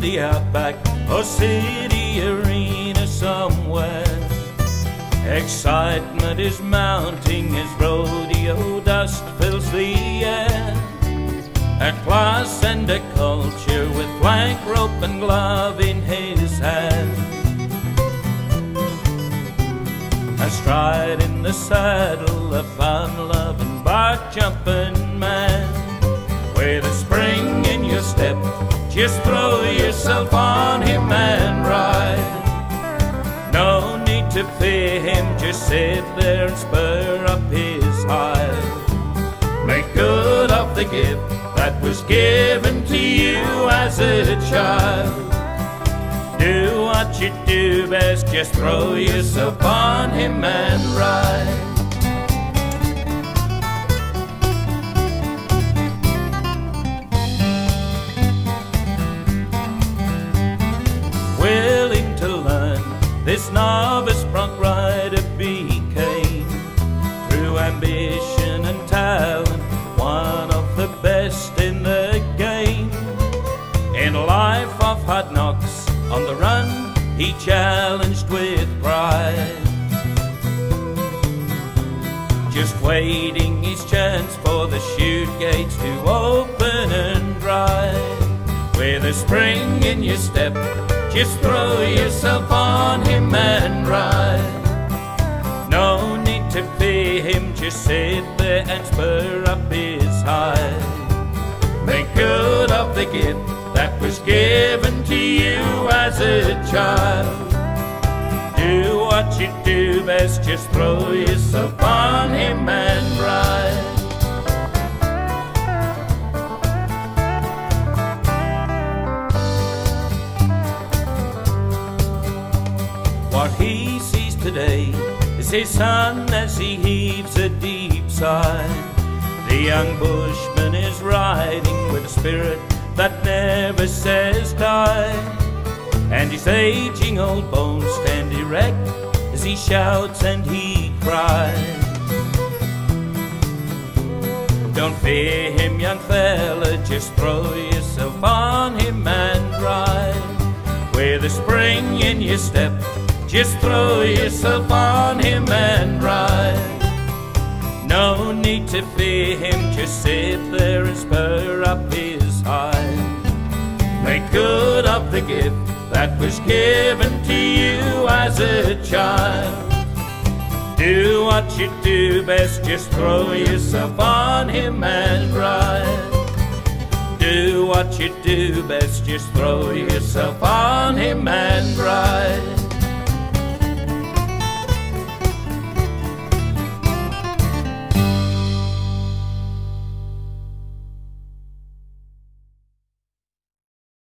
the outback or city arena somewhere. Excitement is mounting as rodeo dust fills the air. A class and a culture with flank rope and glove in his hand. Astride in the saddle, a fun-loving, buck-jumping man. With a spring in just throw yourself on him and ride. No need to fear him, just sit there and spur up his hide. Make good of the gift that was given to you as a child. Do what you do best, just throw yourself on him and ride. This novice bronc rider became, through ambition and talent, one of the best in the game. In a life of hard knocks, on the run, he challenged with pride. Just waiting his chance for the chute gates to open and drive. With a spring in your step, just throw yourself on him and ride. No need to fear him, just sit there and spur up his hide. Make good of the gift that was given to you as a child. Do what you do best, just throw yourself on him and ride. What he sees today is his son as he heaves a deep sigh. The young bushman is riding with a spirit that never says die. And his aging old bones stand erect as he shouts and he cries. Don't fear him, young fella, just throw yourself on him and ride. With a spring in your step, just throw yourself on him and ride. No need to fear him, just sit there and spur up his hide. Make good of the gift that was given to you as a child. Do what you do best, just throw yourself on him and ride. Do what you do best, just throw yourself on him.